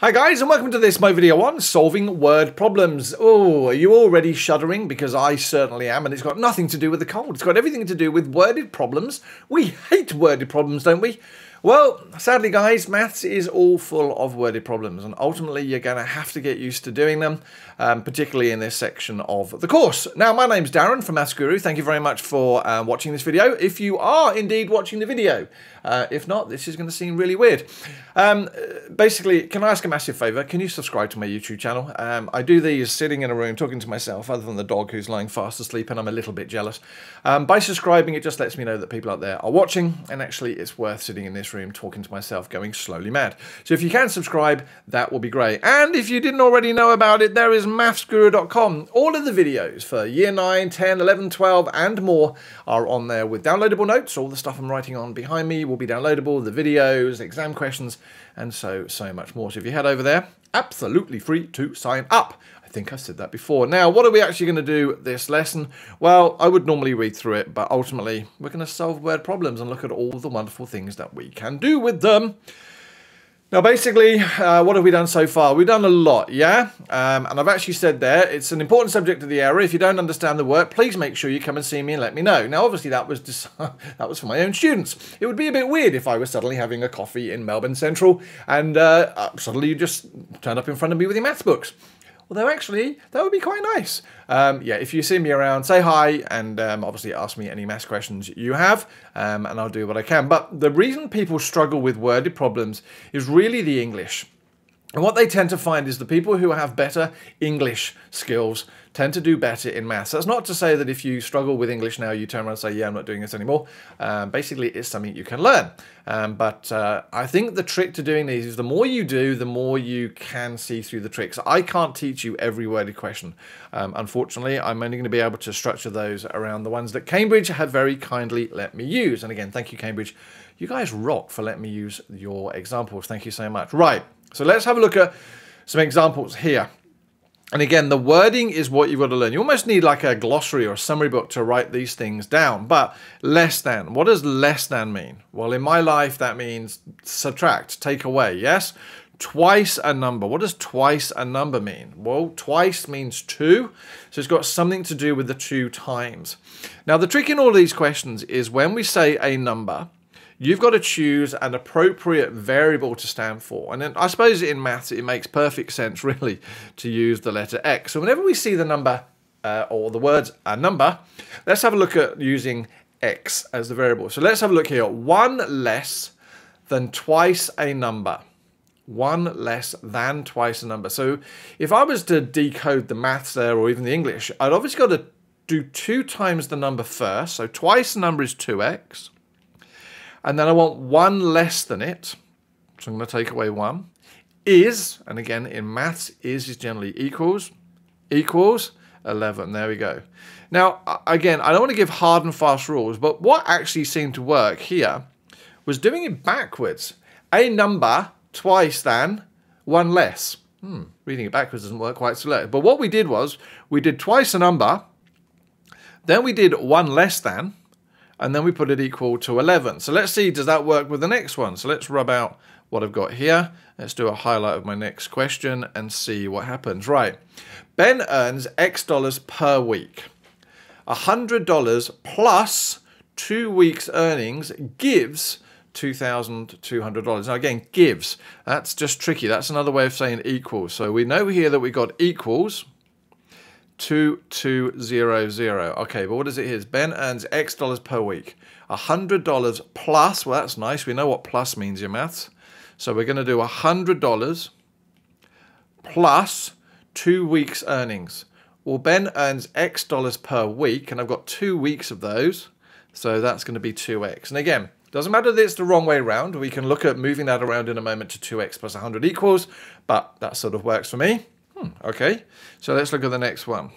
Hi guys and welcome to this, my video on solving word problems. Oh, are you already shuddering? Because I certainly am and it's got nothing to do with the cold. It's got everything to do with worded problems. We hate worded problems, don't we? Well, sadly guys, maths is all full of worded problems and ultimately you're going to have to get used to doing them, um, particularly in this section of the course. Now, my name's Darren from Maffs Guru. Thank you very much for uh, watching this video. If you are indeed watching the video, uh, if not, this is going to seem really weird. Um, basically, can I ask a massive favour? Can you subscribe to my YouTube channel? Um, I do these sitting in a room talking to myself, other than the dog who's lying fast asleep and I'm a little bit jealous. Um, by subscribing, it just lets me know that people out there are watching and actually it's worth sitting in this room talking to myself going slowly mad. So if you can subscribe, that will be great. And if you didn't already know about it, there is maffsguru.com. All of the videos for year 9, 10, 11, 12 and more are on there with downloadable notes. All the stuff I'm writing on behind me will be downloadable, the videos, exam questions, and so, so much more. So if you head over there, absolutely free to sign up. I think I said that before. Now, what are we actually going to do this lesson? Well, I would normally read through it, but ultimately we're going to solve word problems and look at all the wonderful things that we can do with them. Now, basically, uh, what have we done so far? We've done a lot, yeah? Um, and I've actually said there, it's an important subject of the area. If you don't understand the work, please make sure you come and see me and let me know. Now, obviously, that was that was for my own students. It would be a bit weird if I was suddenly having a coffee in Melbourne Central and uh, uh suddenly you just turned up in front of me with your maths books. Although actually, that would be quite nice. Um, yeah, if you see me around, say hi and um, obviously ask me any maths questions you have um, and I'll do what I can. But the reason people struggle with worded problems is really the English. And what they tend to find is the people who have better English skills tend to do better in maths. That's not to say that if you struggle with English now, you turn around and say, yeah, I'm not doing this anymore. Um, basically, it's something you can learn. Um, but uh, I think the trick to doing these is the more you do, the more you can see through the tricks. I can't teach you every worded question. Um, unfortunately, I'm only going to be able to structure those around the ones that Cambridge have very kindly let me use. And again, thank you, Cambridge. You guys rock for letting me use your examples. Thank you so much. Right. So let's have a look at some examples here. And again, the wording is what you've got to learn. You almost need like a glossary or a summary book to write these things down. But less than, what does less than mean? Well, in my life, that means subtract, take away, yes? Twice a number. What does twice a number mean? Well, twice means two. So it's got something to do with the two times. Now, the trick in all these questions is when we say a number, you've got to choose an appropriate variable to stand for. And then I suppose in maths, it makes perfect sense, really, to use the letter X. So whenever we see the number uh, or the words a number, let's have a look at using X as the variable. So let's have a look here. One less than twice a number. One less than twice a number. So if I was to decode the maths there or even the English, I'd obviously got to do two times the number first. So twice the number is 2x and then I want one less than it, so I'm going to take away one, is, and again in maths, is is generally equals, equals 11. There we go. Now, again, I don't want to give hard and fast rules, but what actually seemed to work here was doing it backwards. A number twice than one less. Hmm, reading it backwards doesn't work quite so late. But what we did was we did twice a number, then we did one less than, and then we put it equal to 11. So let's see, does that work with the next one? So let's rub out what I've got here. Let's do a highlight of my next question and see what happens. Right, Ben earns X dollars per week. $100 plus two weeks earnings gives $2,200. Now again, gives, that's just tricky. That's another way of saying equals. So we know here that we got equals, 2200. Okay, but what is it here? Ben earns X dollars per week. $100 plus, well, that's nice. We know what plus means in maths. So we're going to do $100 plus two weeks' earnings. Well, Ben earns X dollars per week, and I've got two weeks of those. So that's going to be 2x. And again, doesn't matter that it's the wrong way around. We can look at moving that around in a moment to 2x plus 100 equals, but that sort of works for me. Hmm, okay, so let's look at the next one.